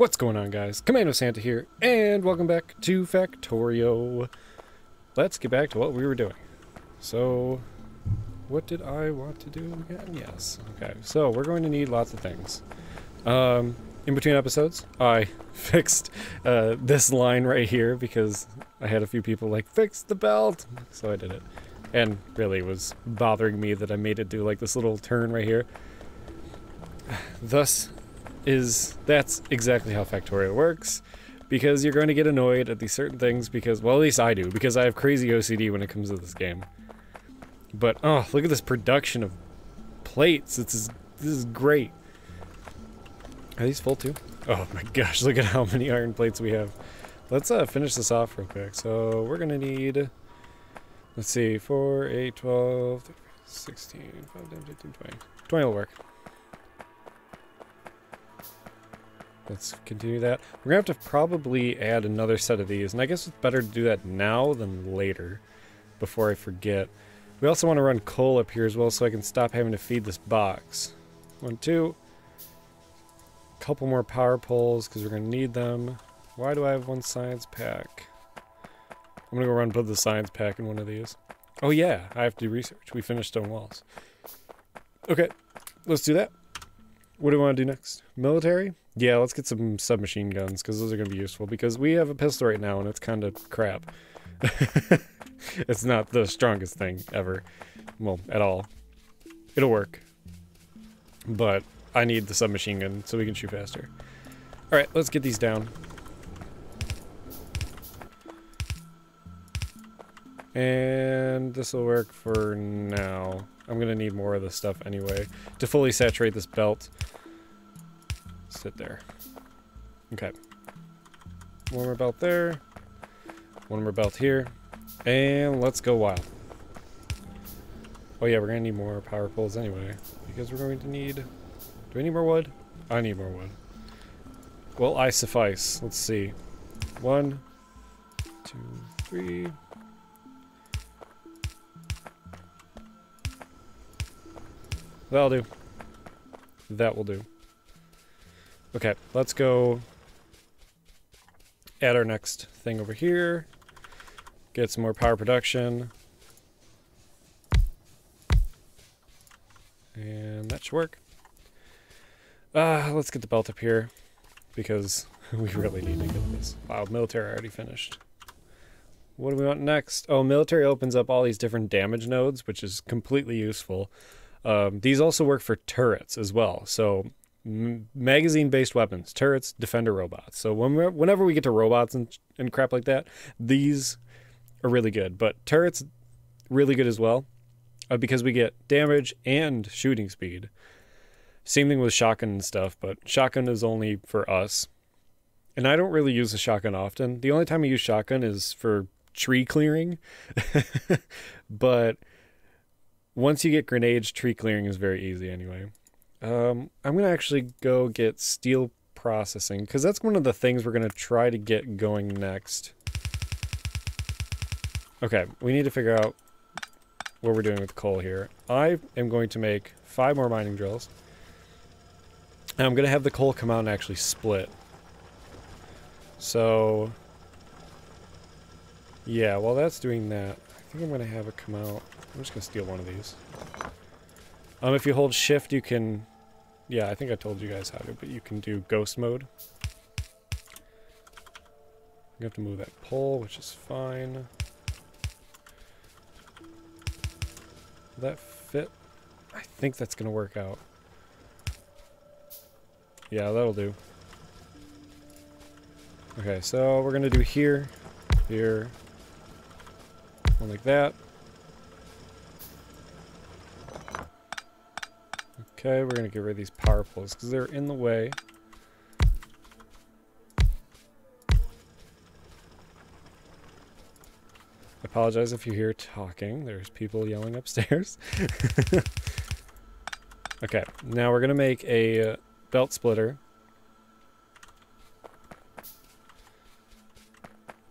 What's going on guys? Commando Santa here, and welcome back to Factorio. Let's get back to what we were doing. So, what did I want to do again? Yes. Okay, so we're going to need lots of things. Um, in between episodes, I fixed uh, this line right here because I had a few people like, fix the belt! So I did it. And really was bothering me that I made it do like this little turn right here. Thus, is that's exactly how Factorio works because you're going to get annoyed at these certain things because well at least I do because I have crazy OCD when it comes to this game. But oh, look at this production of plates. This is this is great. Are these full too? Oh my gosh, look at how many iron plates we have. Let's uh, finish this off real quick. So we're gonna need let's see, 4, 8, 12, 16, 5, 10, 15, 20. 20 will work. Let's continue that. We're going to have to probably add another set of these, and I guess it's better to do that now than later, before I forget. We also want to run coal up here as well, so I can stop having to feed this box. One, two. Couple more power poles, because we're going to need them. Why do I have one science pack? I'm going to go run put the science pack in one of these. Oh yeah, I have to do research. We finished stone walls. Okay, let's do that. What do we want to do next? Military? Yeah, let's get some submachine guns, because those are going to be useful, because we have a pistol right now, and it's kind of crap. it's not the strongest thing ever. Well, at all. It'll work. But I need the submachine gun so we can shoot faster. Alright, let's get these down. And this will work for now. I'm going to need more of this stuff anyway to fully saturate this belt sit there. Okay. One more belt there. One more belt here. And let's go wild. Oh yeah, we're gonna need more power poles anyway. Because we're going to need... Do we need more wood? I need more wood. Well, I suffice. Let's see. One, two, three... That'll do. That will do. Okay, let's go add our next thing over here. Get some more power production. And that should work. Uh, let's get the belt up here because we really need to get this. Wow, military already finished. What do we want next? Oh, military opens up all these different damage nodes, which is completely useful. Um, these also work for turrets as well. So magazine-based weapons, turrets, defender robots. So when whenever we get to robots and, and crap like that, these are really good. But turrets, really good as well, uh, because we get damage and shooting speed. Same thing with shotgun and stuff, but shotgun is only for us. And I don't really use the shotgun often. The only time I use shotgun is for tree clearing. but once you get grenades, tree clearing is very easy anyway. Um, I'm going to actually go get steel processing because that's one of the things we're going to try to get going next. Okay, we need to figure out what we're doing with coal here. I am going to make five more mining drills. And I'm going to have the coal come out and actually split. So, yeah, while that's doing that, I think I'm going to have it come out. I'm just going to steal one of these. Um, if you hold shift, you can yeah, I think I told you guys how to, but you can do ghost mode. You have to move that pole, which is fine. Will that fit? I think that's going to work out. Yeah, that'll do. Okay, so we're going to do here, here, one like that. Okay, we're going to get rid of these power poles because they're in the way. I apologize if you hear talking. There's people yelling upstairs. okay, now we're going to make a uh, belt splitter.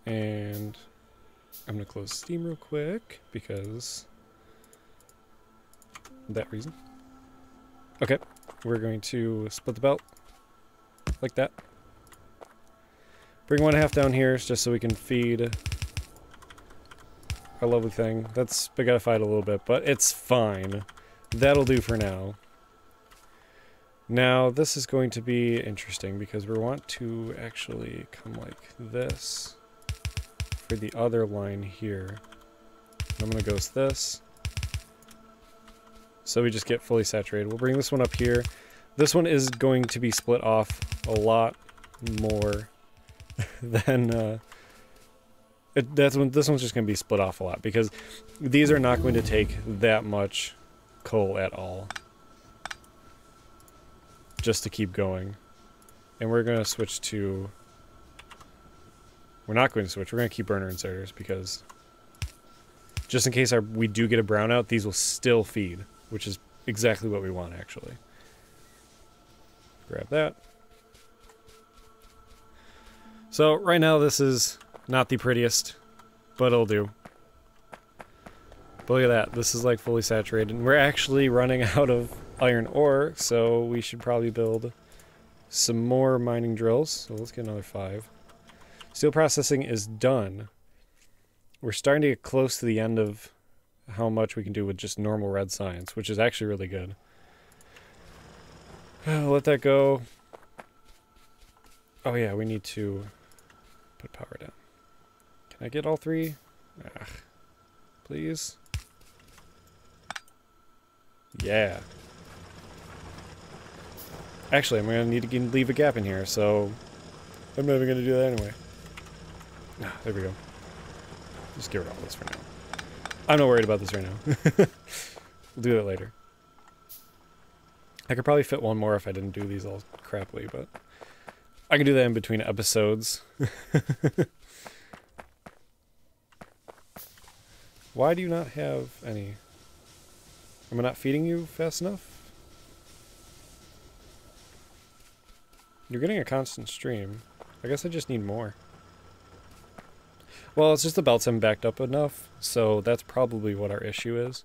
And I'm going to close Steam real quick because that reason. Okay, we're going to split the belt like that. Bring one half down here just so we can feed our lovely thing. That's fight a little bit, but it's fine. That'll do for now. Now, this is going to be interesting because we want to actually come like this for the other line here. I'm going to ghost this. So we just get fully saturated. We'll bring this one up here. This one is going to be split off a lot more than... Uh, it, that's when, this one's just going to be split off a lot because these are not going to take that much coal at all just to keep going. And we're going to switch to... We're not going to switch. We're going to keep burner inserters because just in case our, we do get a brownout, these will still feed, which is exactly what we want, actually. Grab that. So right now this is not the prettiest, but it'll do. But look at that. This is like fully saturated. And we're actually running out of iron ore, so we should probably build some more mining drills. So let's get another five. Steel processing is done. We're starting to get close to the end of how much we can do with just normal red science, which is actually really good. let that go. Oh yeah, we need to put power down. Can I get all three? Ah, please? Yeah. Actually, I'm going to need to leave a gap in here, so I'm not even going to do that anyway. Ah, there we go. Just get rid of all this for now. I'm not worried about this right now. we'll do that later. I could probably fit one more if I didn't do these all crappily, but I can do that in between episodes. Why do you not have any? Am I not feeding you fast enough? You're getting a constant stream. I guess I just need more. Well, it's just the belts haven't backed up enough, so that's probably what our issue is.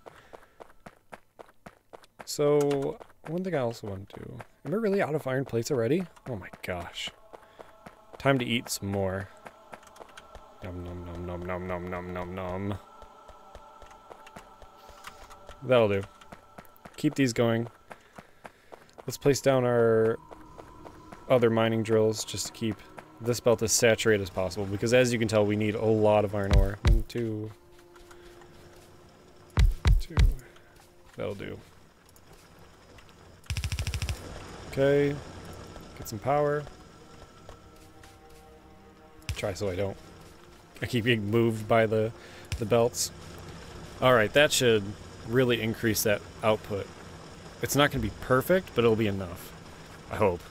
So, one thing I also want to do... Am I really out of iron plates already? Oh my gosh. Time to eat some more. Nom nom nom nom nom nom nom nom nom. That'll do. Keep these going. Let's place down our other mining drills just to keep this belt as saturated as possible because as you can tell we need a lot of iron ore. One, two, two. That'll do. Okay. Get some power. Try so I don't. I keep being moved by the, the belts. Alright, that should really increase that output. It's not going to be perfect, but it'll be enough. I hope.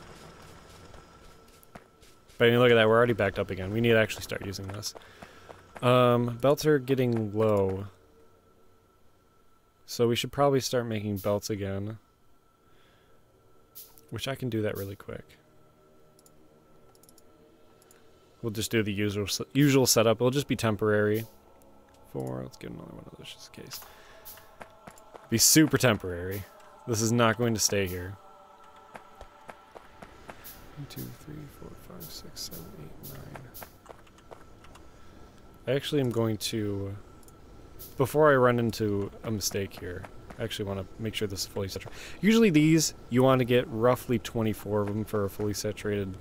But I mean, look at that, we're already backed up again. We need to actually start using this. Um, belts are getting low. So we should probably start making belts again. Which I can do that really quick. We'll just do the usual usual setup. It'll just be temporary. Four, let's get another one of those just in case. Be super temporary. This is not going to stay here. One, two, three, four, five, six, seven, eight, nine. I actually am going to, before I run into a mistake here, I actually want to make sure this is fully saturated. Usually these, you want to get roughly 24 of them for a fully saturated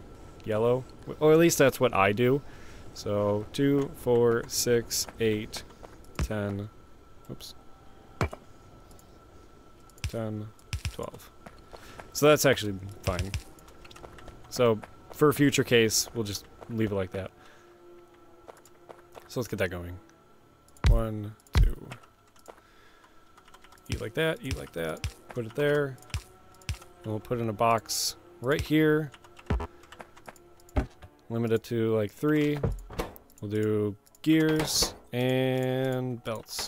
yellow. Or at least that's what I do. So, 2, 4, 6, 8, 10, oops, 10, 12. So that's actually fine. So for a future case, we'll just leave it like that. So let's get that going. One, two. Eat like that, eat like that. Put it there. And we'll put in a box right here. Limit it to like three. We'll do gears and belts.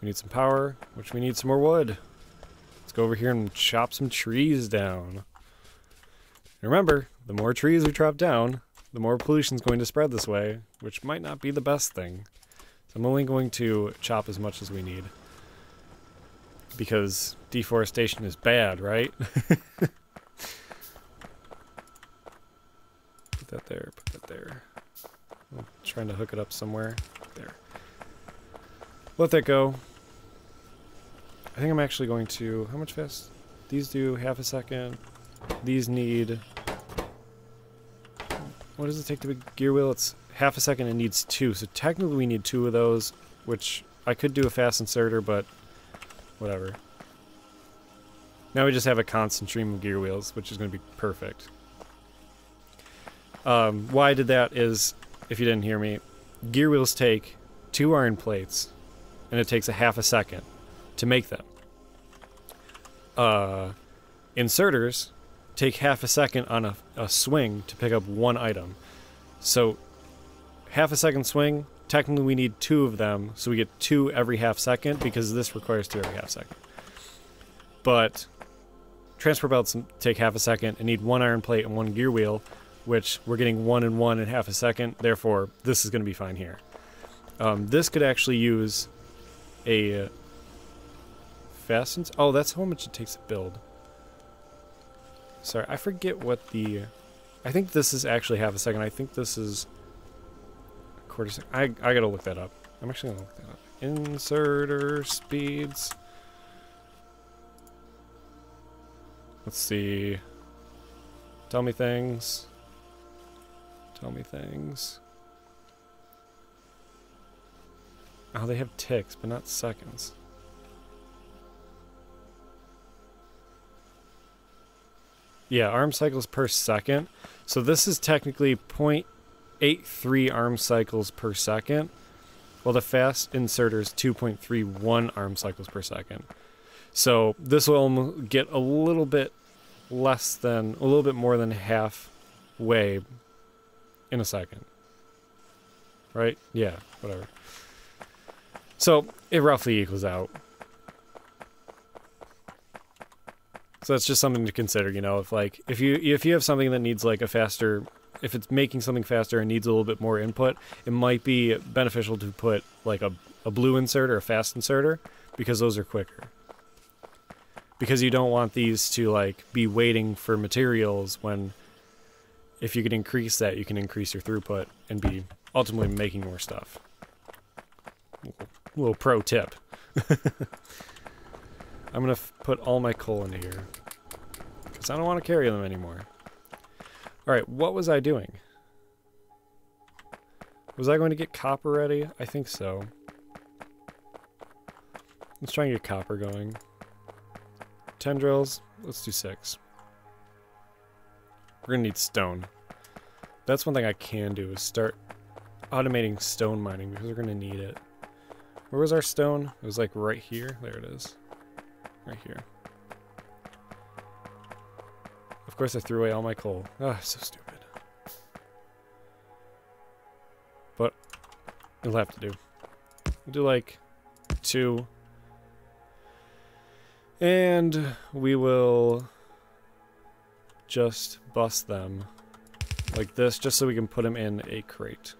We need some power, which we need some more wood. Let's go over here and chop some trees down. Remember, the more trees we chop down, the more pollution is going to spread this way, which might not be the best thing. So I'm only going to chop as much as we need. Because deforestation is bad, right? Put that there, put that there. I'm trying to hook it up somewhere. There. Let that go. I think I'm actually going to... How much fast? These do half a second. These need... What does it take to be gear wheel? It's half a second and needs two. So technically we need two of those, which I could do a fast inserter, but whatever. Now we just have a constant stream of gear wheels, which is going to be perfect. Um, why I did that is, if you didn't hear me, gear wheels take two iron plates, and it takes a half a second to make them. Uh, inserters take half a second on a, a swing to pick up one item. So, half a second swing, technically we need two of them, so we get two every half second because this requires two every half second. But transport belts take half a second and need one iron plate and one gear wheel, which we're getting one and one in half a second. Therefore, this is going to be fine here. Um, this could actually use a uh, fastens. Oh, that's how much it takes to build. Sorry, I forget what the... I think this is actually half a second. I think this is a quarter second. I, I gotta look that up. I'm actually gonna look that up. Inserter speeds. Let's see. Tell me things. Tell me things. Oh, they have ticks, but not seconds. Yeah, arm cycles per second. So this is technically 0.83 arm cycles per second, while the fast inserter is 2.31 arm cycles per second. So this will get a little bit less than, a little bit more than halfway in a second. Right? Yeah, whatever. So it roughly equals out. So that's just something to consider, you know, if like if you if you have something that needs like a faster if it's making something faster and needs a little bit more input, it might be beneficial to put like a, a blue insert or a fast inserter because those are quicker. Because you don't want these to like be waiting for materials when if you can increase that, you can increase your throughput and be ultimately making more stuff. Little pro tip. I'm going to put all my coal into here. Because I don't want to carry them anymore. Alright, what was I doing? Was I going to get copper ready? I think so. Let's try and get copper going. Tendrils, let's do six. We're gonna need stone. That's one thing I can do is start automating stone mining because we're gonna need it. Where was our stone? It was like right here. There it is. Right here. Of course I threw away all my coal. Ah, so stupid. But it'll have to do. We'll do like two. And we will just bust them like this just so we can put them in a crate,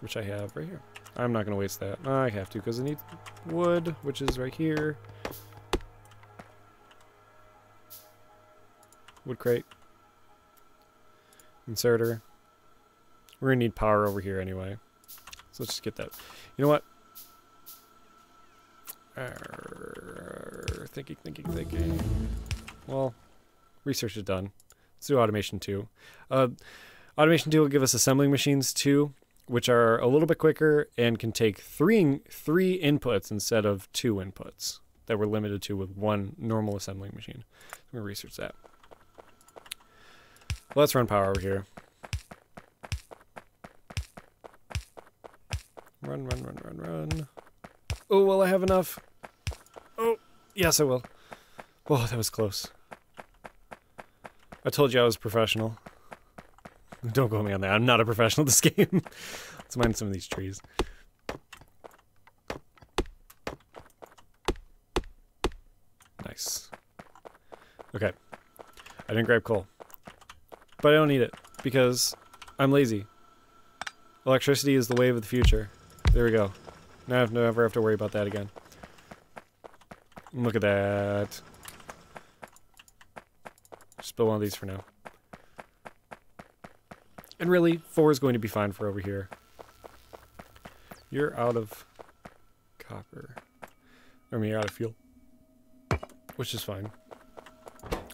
which I have right here. I'm not going to waste that. I have to because I need wood, which is right here. Wood crate. Inserter. We're going to need power over here anyway. So let's just get that. You know what? thinking, thinking, thinking. Well, research is done. Let's do automation 2. Uh, automation 2 will give us assembling machines too, which are a little bit quicker and can take three, three inputs instead of two inputs that we're limited to with one normal assembling machine. I'm going to research that. Let's run power over here. Run, run, run, run, run. Oh, will I have enough? Oh, yes, I will. Oh, that was close. I told you I was professional. Don't go me on that. I'm not a professional at this game. Let's mine some of these trees. Nice. Okay. I didn't grab coal. But I don't need it because I'm lazy. Electricity is the wave of the future. There we go. Now I never have to worry about that again. Look at that. Just build one of these for now. And really, four is going to be fine for over here. You're out of copper. I mean, you're out of fuel. Which is fine.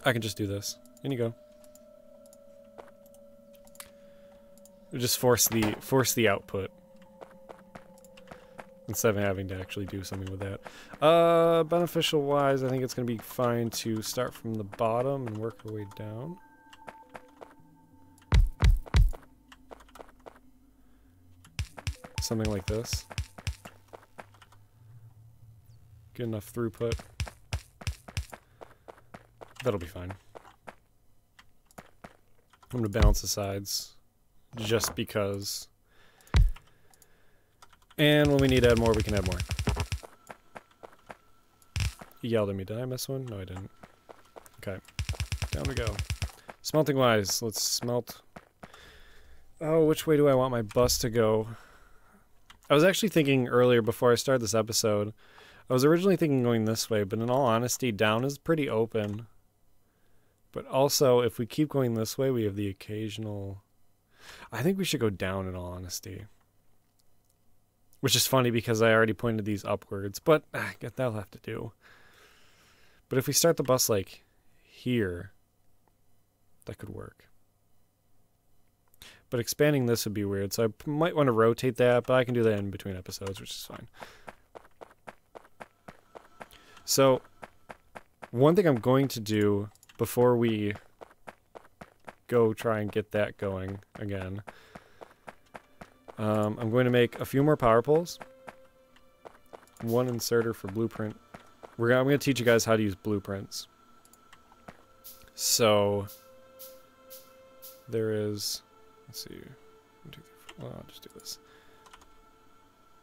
I can just do this. In you go. Just force the force the output. Instead of having to actually do something with that. Uh, beneficial wise, I think it's going to be fine to start from the bottom and work our way down. Something like this. Get enough throughput. That'll be fine. I'm going to balance the sides just because. And when we need to add more, we can add more. He yelled at me. Did I miss one? No, I didn't. Okay. Down we go. Smelting wise, let's smelt. Oh, which way do I want my bus to go? I was actually thinking earlier before I started this episode. I was originally thinking going this way, but in all honesty, down is pretty open. But also, if we keep going this way, we have the occasional I think we should go down in all honesty. Which is funny because I already pointed these upwards, but ah, that'll have to do. But if we start the bus like here, that could work. But expanding this would be weird, so I might want to rotate that, but I can do that in between episodes, which is fine. So, one thing I'm going to do before we go try and get that going again. Um, I'm going to make a few more power poles. One inserter for blueprint. We're gonna, I'm going to teach you guys how to use blueprints. So there is, let's see, one, two, three, four, well, I'll just do this.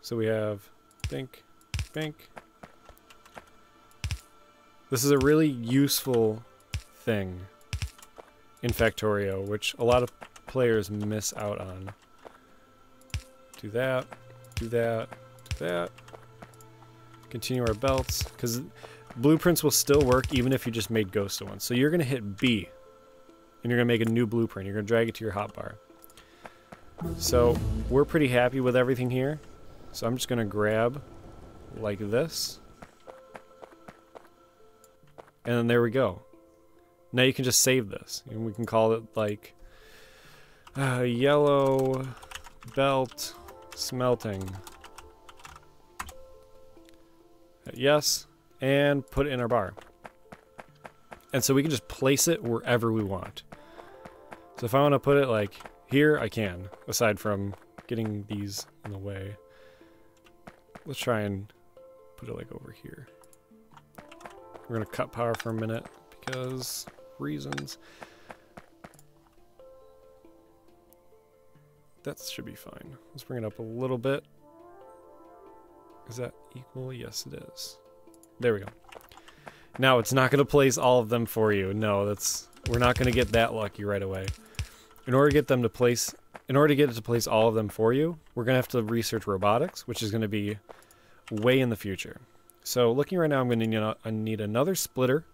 So we have think, think. This is a really useful thing in Factorio, which a lot of players miss out on. Do that, do that, do that. Continue our belts, because blueprints will still work even if you just made ghost ones. So you're going to hit B, and you're going to make a new blueprint. You're going to drag it to your hotbar. So we're pretty happy with everything here. So I'm just going to grab like this. And then there we go. Now you can just save this. And we can call it like uh, yellow belt smelting. Yes, and put it in our bar. And so we can just place it wherever we want. So if I want to put it like here, I can, aside from getting these in the way. Let's try and put it like over here. We're going to cut power for a minute because reasons. That should be fine. Let's bring it up a little bit. Is that equal? Yes, it is. There we go. Now, it's not going to place all of them for you. No, that's we're not going to get that lucky right away. In order to get them to place, in order to get it to place all of them for you, we're going to have to research robotics, which is going to be way in the future. So looking right now, I'm going to need, need another splitter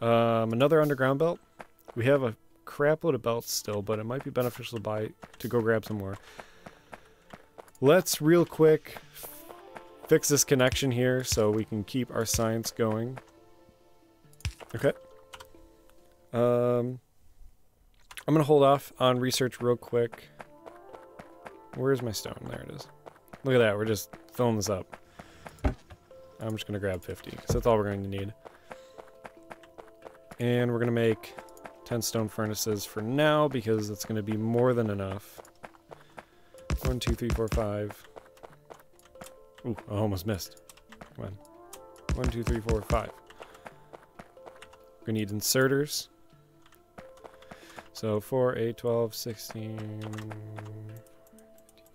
um, another underground belt. We have a crap load of belts still, but it might be beneficial to buy to go grab some more. Let's real quick fix this connection here so we can keep our science going. Okay. Um, I'm going to hold off on research real quick. Where's my stone? There it is. Look at that. We're just filling this up. I'm just going to grab 50 because that's all we're going to need. And we're going to make 10 stone furnaces for now because it's going to be more than enough. One, two, three, four, five. Ooh, I almost missed. Come on. One, two, three, four, five. We're going to need inserters. So 4, 8, 12, 16,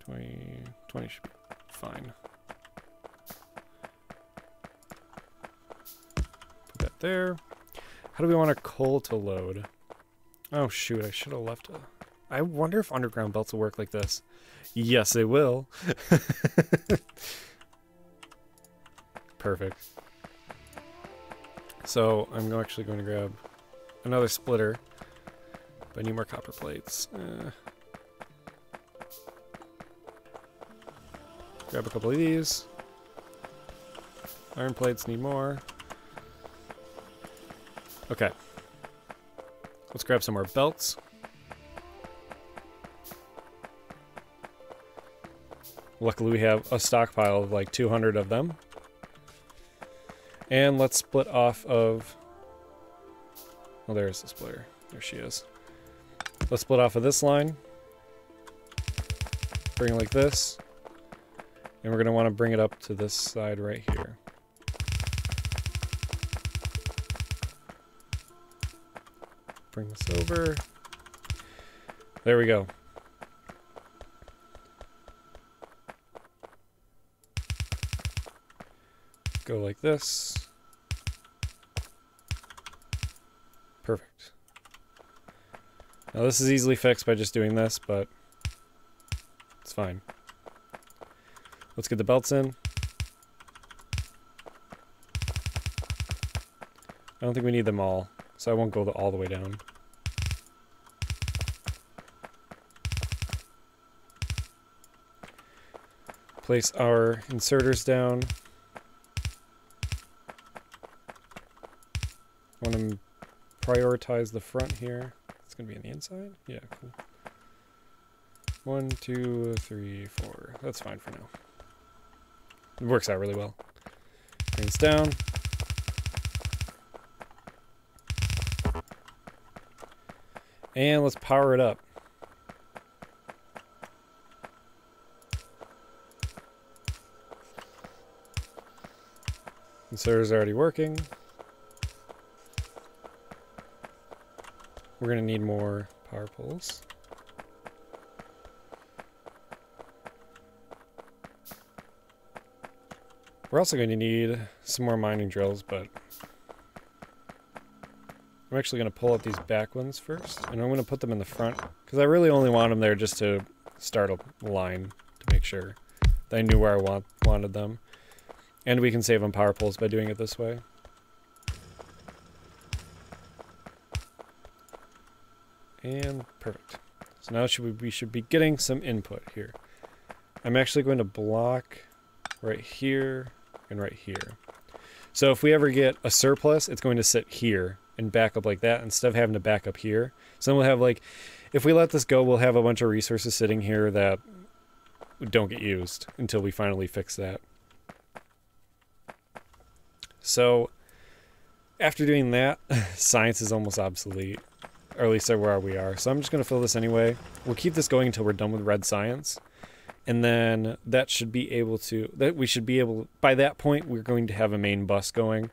20, 20 should be fine. Put that there. How do we want our coal to load? Oh shoot, I should have left a... I wonder if underground belts will work like this. Yes, they will. Perfect. So I'm actually going to grab another splitter. But I need more copper plates. Uh, grab a couple of these. Iron plates need more. Okay. Let's grab some more belts. Luckily we have a stockpile of like 200 of them. And let's split off of... Oh, there's the splitter. There she is. Let's split off of this line. Bring it like this. And we're going to want to bring it up to this side right here. Bring this over. There we go. Go like this. Perfect. Now this is easily fixed by just doing this, but it's fine. Let's get the belts in. I don't think we need them all, so I won't go the, all the way down. Place our inserters down. I want to prioritize the front here. It's going to be on the inside? Yeah, cool. One, two, three, four. That's fine for now. It works out really well. This down. And let's power it up. Inserter's already working. We're going to need more power poles. We're also going to need some more mining drills, but I'm actually going to pull up these back ones first, and I'm going to put them in the front, because I really only want them there just to start a line to make sure that I knew where I want wanted them. And we can save on power poles by doing it this way. And perfect. So now should we, we should be getting some input here. I'm actually going to block right here and right here. So if we ever get a surplus, it's going to sit here and back up like that instead of having to back up here. So then we'll have like, if we let this go, we'll have a bunch of resources sitting here that don't get used until we finally fix that. So after doing that, science is almost obsolete or at least where we are. So I'm just going to fill this anyway. We'll keep this going until we're done with red science. And then that should be able to, that we should be able, by that point, we're going to have a main bus going.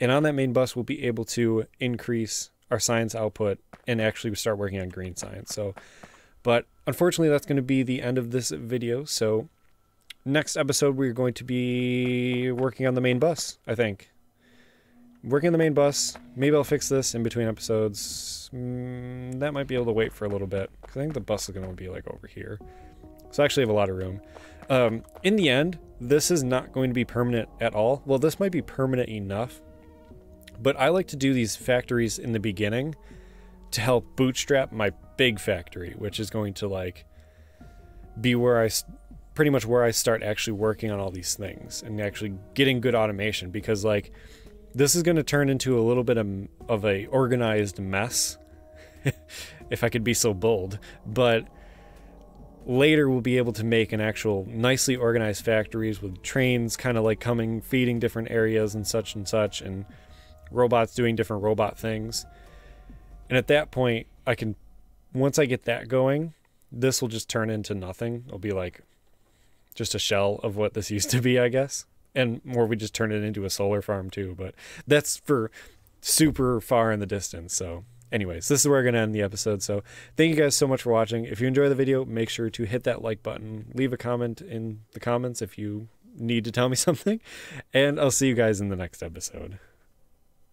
And on that main bus, we'll be able to increase our science output and actually start working on green science. So, but unfortunately, that's going to be the end of this video. So next episode, we're going to be working on the main bus, I think working on the main bus. Maybe I'll fix this in between episodes. Mm, that might be able to wait for a little bit. Because I think the bus is going to be like over here. So I actually have a lot of room. Um, in the end, this is not going to be permanent at all. Well, this might be permanent enough. But I like to do these factories in the beginning to help bootstrap my big factory, which is going to like be where I pretty much where I start actually working on all these things and actually getting good automation because like this is going to turn into a little bit of, of a organized mess, if I could be so bold. But later we'll be able to make an actual nicely organized factories with trains kind of like coming, feeding different areas and such and such, and robots doing different robot things. And at that point, I can, once I get that going, this will just turn into nothing. It'll be like just a shell of what this used to be, I guess. And more we just turn it into a solar farm too but that's for super far in the distance. So anyways this is where we're going to end the episode. So thank you guys so much for watching. If you enjoy the video make sure to hit that like button. Leave a comment in the comments if you need to tell me something. And i'll see you guys in the next episode